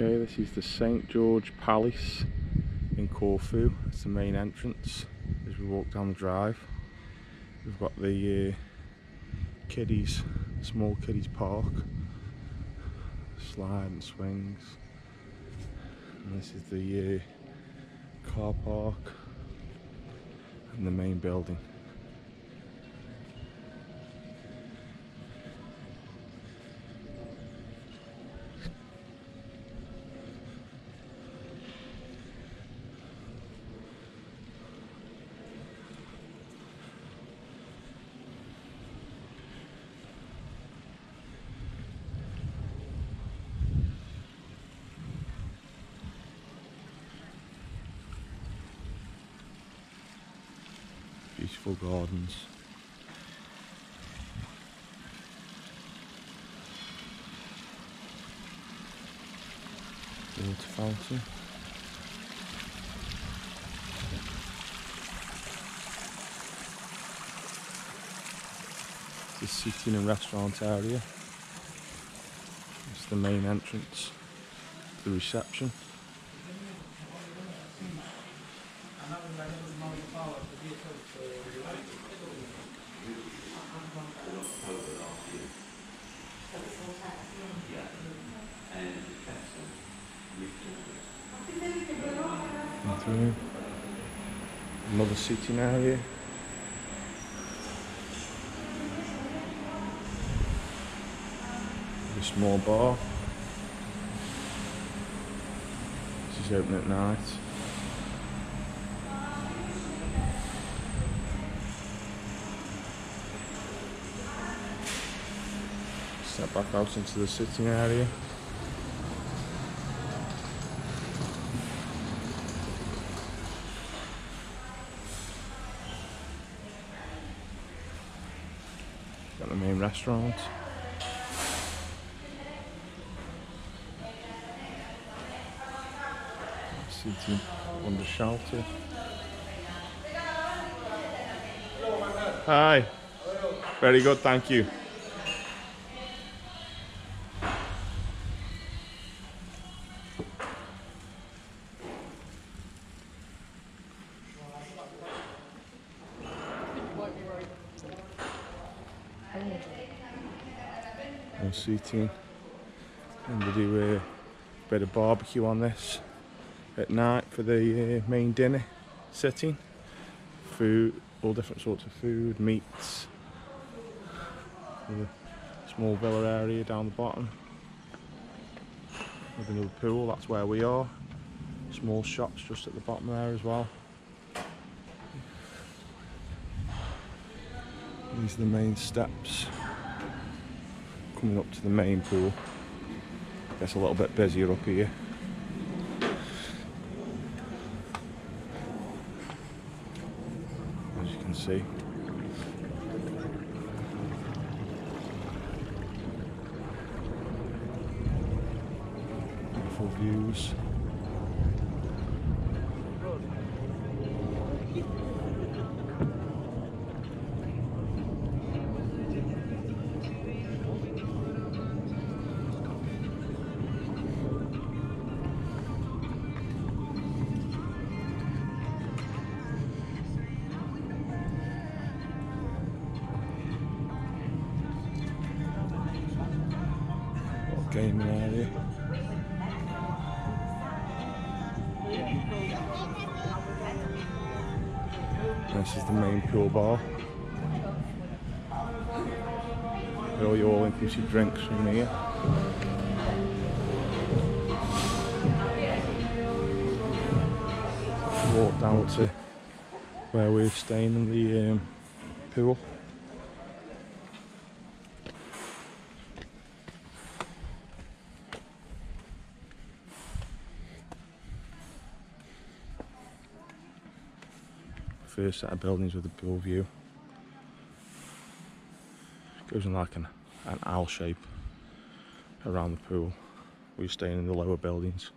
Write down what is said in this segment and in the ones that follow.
Okay, this is the St George Palace in Corfu. It's the main entrance as we walk down the drive. We've got the uh, kiddies, small kiddies park, slide and swings. And this is the uh, car park and the main building. Beautiful gardens. Water fountain. The sitting and restaurant area. It's the main entrance. The reception. Come through. Another sitting area. A small bar. This is open at night. Step back out into the sitting area. The restaurant. Seating under shelter. Hi. Very good, thank you. Seating. And we do a bit of barbecue on this at night for the uh, main dinner setting. Food, all different sorts of food, meats. Small villa area down the bottom. With another pool, that's where we are. Small shops just at the bottom there as well. These are the main steps coming up to the main pool. Gets a little bit busier up here. As you can see. Beautiful views. Gaming area. This is the main pool bar. Get all your all-inclusive drinks from here. Walk down to where we're staying in the um, pool. First set of buildings with a pool view. Goes in like an, an L shape around the pool. We're staying in the lower buildings.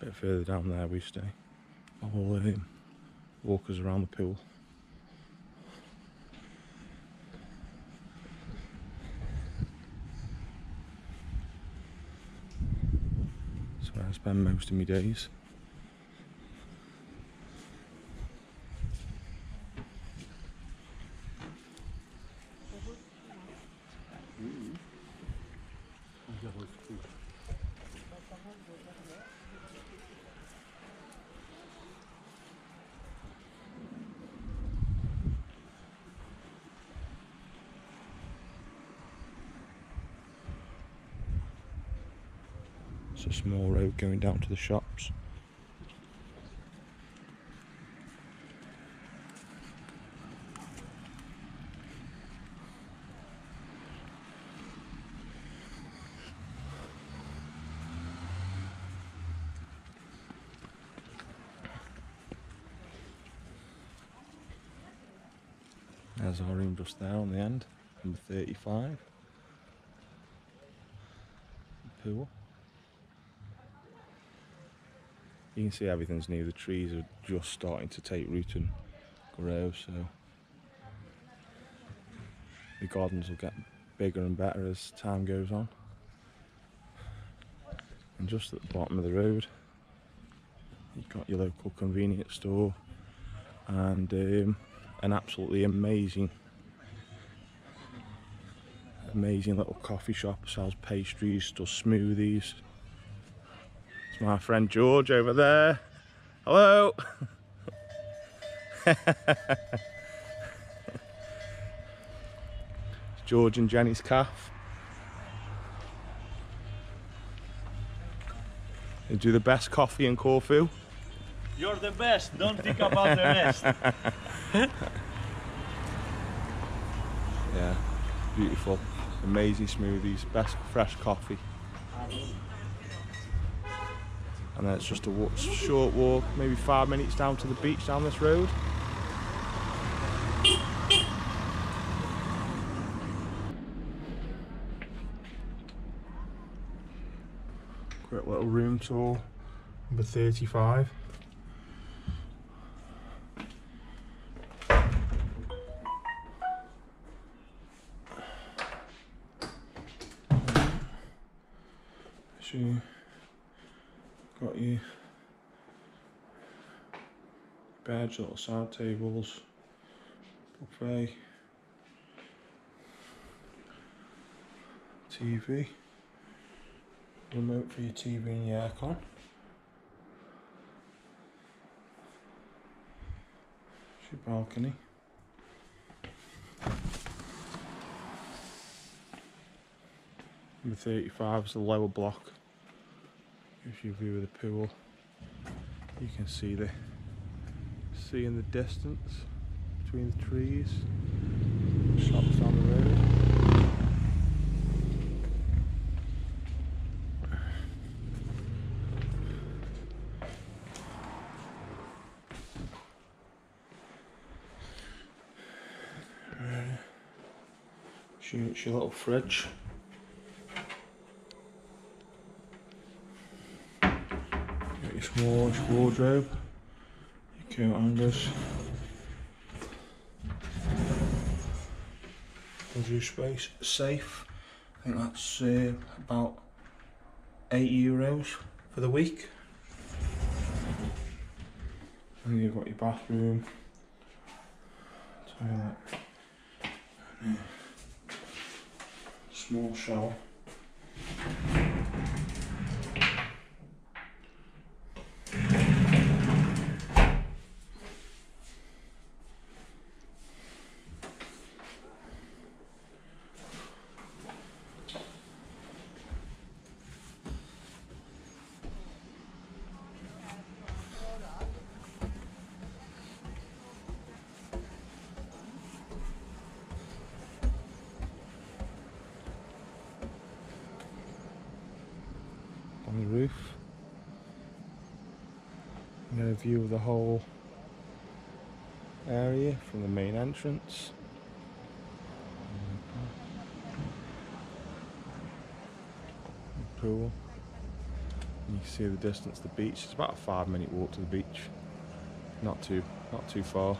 A bit further down there we stay I'll um, walk us around the pool. That's where I spend most of my days. A small road going down to the shops. There's our room just there on the end, number 35. Pool. You can see everything's new, the trees are just starting to take root and grow, so the gardens will get bigger and better as time goes on. And just at the bottom of the road, you've got your local convenience store and um, an absolutely amazing amazing little coffee shop sells pastries does smoothies it's my friend george over there. Hello. George and jenny's calf. They do the best coffee in corfu. You're the best. Don't think about the rest. Yeah, beautiful, amazing smoothies, best fresh coffee. And then it's just a walk, short walk, maybe five minutes down to the beach down this road. Quick little room tour, number 35. So you got your beds, little side tables, buffet, TV, remote for your TV and your aircon. It's your balcony. Number 35 is the lower block. Gives you view the pool. You can see the sea in the distance between the trees. Shops on the road. Your, your little fridge. Small wardrobe, coat hangers. Laundry space, safe. I think that's uh, about eight euros for the week. And you've got your bathroom, toilet, small shower. On the roof. You get a view of the whole area from the main entrance. Pool. You can see the distance to the beach. It's about a five minute walk to the beach. not too not too far.